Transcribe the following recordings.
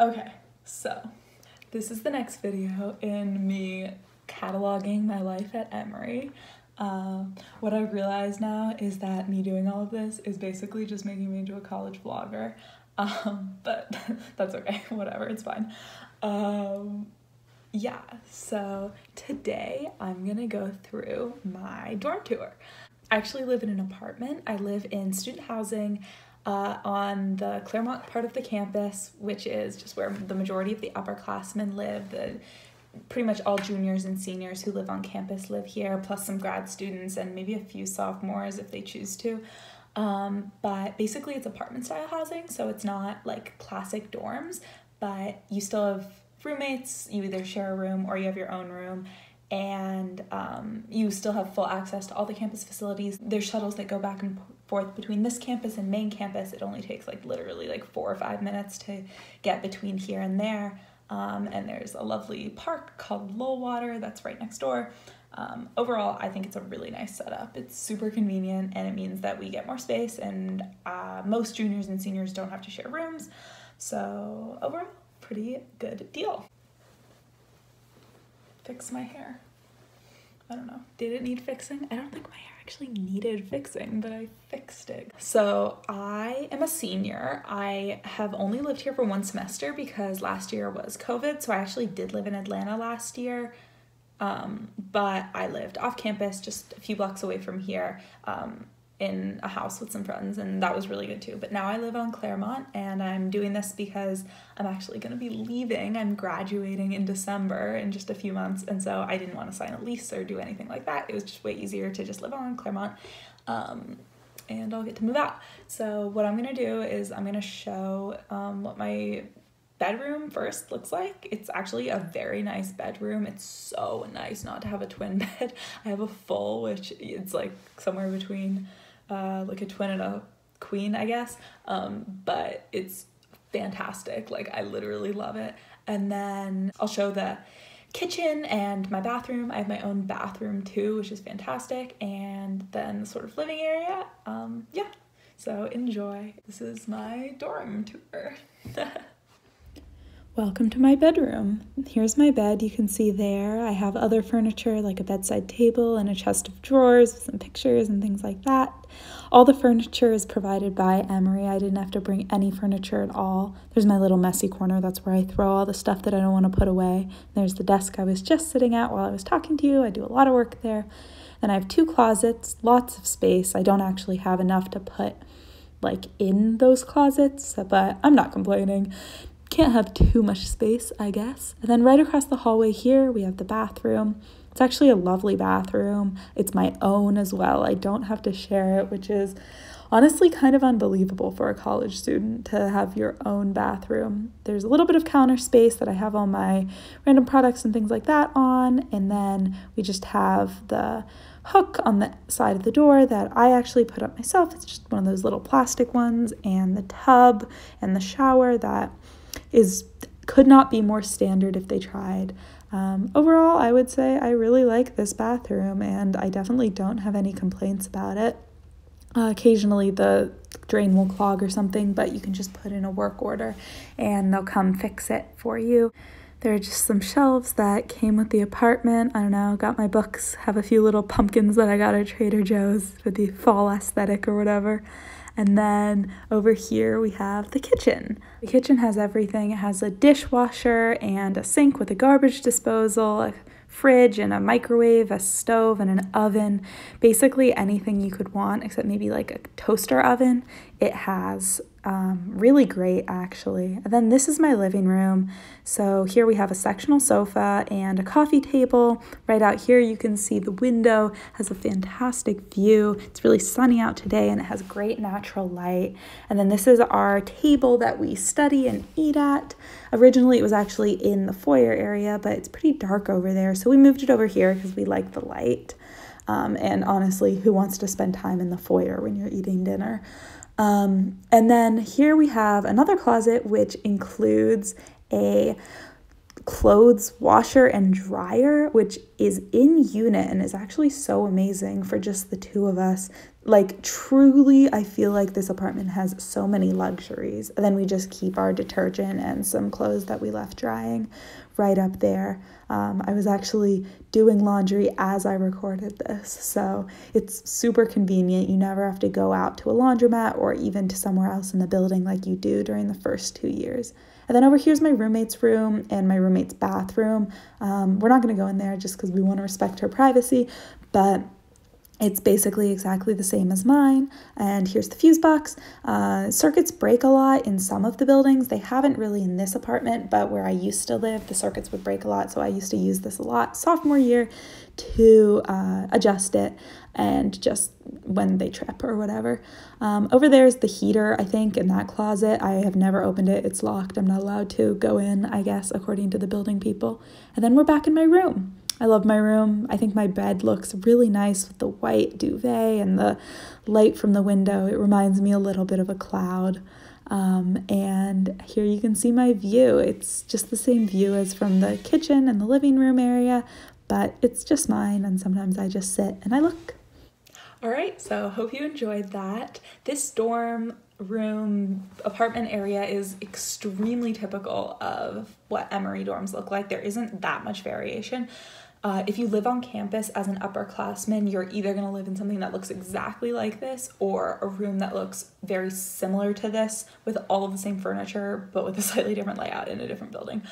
Okay, so this is the next video in me cataloging my life at Emory. Um, what I've realized now is that me doing all of this is basically just making me into a college vlogger. Um, but that's okay, whatever, it's fine. Um, yeah, so today I'm gonna go through my dorm tour. I actually live in an apartment. I live in student housing uh, on the Clairmont part of the campus, which is just where the majority of the upperclassmen live. The pretty much all juniors and seniors who live on campus live here, plus some grad students and maybe a few sophomores if they choose to. Um, but basically, it's apartment style housing, so it's not like classic dorms, but you still have roommates. You either share a room or you have your own room, and um, you still have full access to all the campus facilities. There's shuttles that go back and forth between this campus and main campus. It only takes like literally like four or five minutes to get between here and there. Um, and there's a lovely park called Lullwater that's right next door. Um, overall, I think it's a really nice setup. It's super convenient and it means that we get more space, and uh, most juniors and seniors don't have to share rooms. So, overall, pretty good deal. Fix my hair. I don't know. Did it need fixing? I don't think my hair actually needed fixing, but I fixed it. So I am a senior. I have only lived here for one semester because last year was COVID. So I actually did live in Atlanta last year. Um, but I lived off campus, just a few blocks away from here. Um, in a house with some friends and that was really good too. But now I live on Clairmont and I'm doing this because I'm actually going to be leaving. I'm graduating in December in just a few months and so I didn't want to sign a lease or do anything like that. It was just way easier to just live on Clairmont. Um, and I'll get to move out. So what I'm going to do is I'm going to show um, what my bedroom first looks like. It's actually a very nice bedroom. It's so nice not to have a twin bed. I have a full, which it's like somewhere between uh, like a twin and a queen, I guess. Um, but it's fantastic. Like I literally love it. And then I'll show the kitchen and my bathroom. I have my own bathroom too, which is fantastic. And then the sort of living area. Um, yeah. So enjoy. This is my dorm tour. Welcome to my bedroom. Here's my bed. You can see there I have other furniture like a bedside table and a chest of drawers with some pictures and things like that. All the furniture is provided by Emory. I didn't have to bring any furniture at all. There's my little messy corner. That's where I throw all the stuff that I don't want to put away. There's the desk I was just sitting at while I was talking to you. I do a lot of work there. Then I have two closets, lots of space. I don't actually have enough to put like in those closets, but I'm not complaining can't have too much space, I guess. And then right across the hallway here, we have the bathroom. It's actually a lovely bathroom. It's my own as well. I don't have to share it, which is honestly kind of unbelievable for a college student to have your own bathroom. There's a little bit of counter space that I have all my random products and things like that on, and then we just have the hook on the side of the door that I actually put up myself. It's just one of those little plastic ones, and the tub and the shower that is could not be more standard if they tried. Um, overall, I would say I really like this bathroom and I definitely don't have any complaints about it. Uh, occasionally, the drain will clog or something, but you can just put in a work order and they'll come fix it for you. There are just some shelves that came with the apartment. I don't know, got my books, have a few little pumpkins that I got at Trader Joe's for the fall aesthetic or whatever. And then over here we have the kitchen. The kitchen has everything. It has a dishwasher and a sink with a garbage disposal, a fridge and a microwave, a stove and an oven. Basically anything you could want except maybe like a toaster oven. It has um, really great actually. And then this is my living room. So here we have a sectional sofa and a coffee table. Right out here you can see the window has a fantastic view. It's really sunny out today and it has great natural light. And then this is our table that we study and eat at. Originally it was actually in the foyer area, but it's pretty dark over there. So we moved it over here because we like the light. Um, and honestly, who wants to spend time in the foyer when you're eating dinner? Um, and then here we have another closet which includes a clothes washer and dryer, which is in unit and is actually so amazing for just the two of us. Like, truly, I feel like this apartment has so many luxuries. And then we just keep our detergent and some clothes that we left drying right up there. Um, I was actually doing laundry as I recorded this, so it's super convenient. You never have to go out to a laundromat or even to somewhere else in the building like you do during the first two years. And then over here's my roommate's room and my roommate's bathroom. Um, we're not going to go in there just because we want to respect her privacy, but it's basically exactly the same as mine. And here's the fuse box. Uh, circuits break a lot in some of the buildings. They haven't really in this apartment, but where I used to live, the circuits would break a lot. So I used to use this a lot sophomore year to uh, adjust it and just when they trip or whatever. Um, over there is the heater, I think, in that closet. I have never opened it. It's locked. I'm not allowed to go in, I guess, according to the building people. And then we're back in my room. I love my room. I think my bed looks really nice with the white duvet and the light from the window. It reminds me a little bit of a cloud. Um, and here you can see my view. It's just the same view as from the kitchen and the living room area, but it's just mine. And sometimes I just sit and I look. All right, so hope you enjoyed that. This dorm room apartment area is extremely typical of what Emory dorms look like. There isn't that much variation. Uh, if you live on campus as an upperclassman, you're either going to live in something that looks exactly like this or a room that looks very similar to this with all of the same furniture but with a slightly different layout in a different building.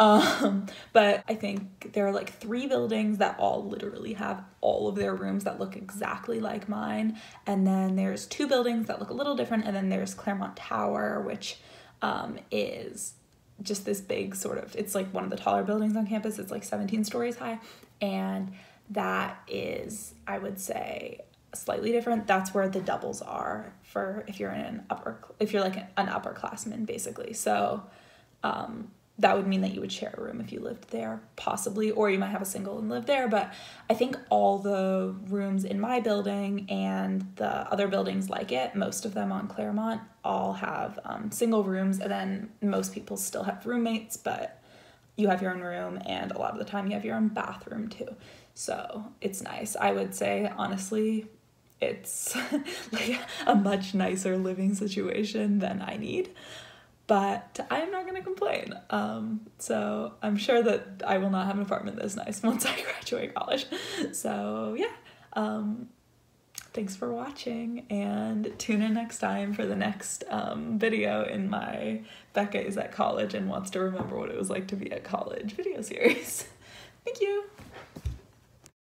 Um, but I think there are like three buildings that all literally have all of their rooms that look exactly like mine. And then there's two buildings that look a little different. And then there's Clairmont Tower, which um, is just this big sort of it's like one of the taller buildings on campus. It's like 17 stories high. And that is i would say slightly different. That's where the doubles are for if you're in an upper if you're like an upperclassman basically. So um that would mean that you would share a room if you lived there, possibly, or you might have a single and live there. But I think all the rooms in my building and the other buildings like it, most of them on Clairmont, all have um, single rooms. And then most people still have roommates, but you have your own room, and a lot of the time you have your own bathroom too. So it's nice. I would say, honestly, it's like a much nicer living situation than I need but I'm not gonna complain. Um, so I'm sure that I will not have an apartment this nice once I graduate college. So yeah, um, thanks for watching and tune in next time for the next um, video in my Becca is at college and wants to remember what it was like to be at college video series. Thank you.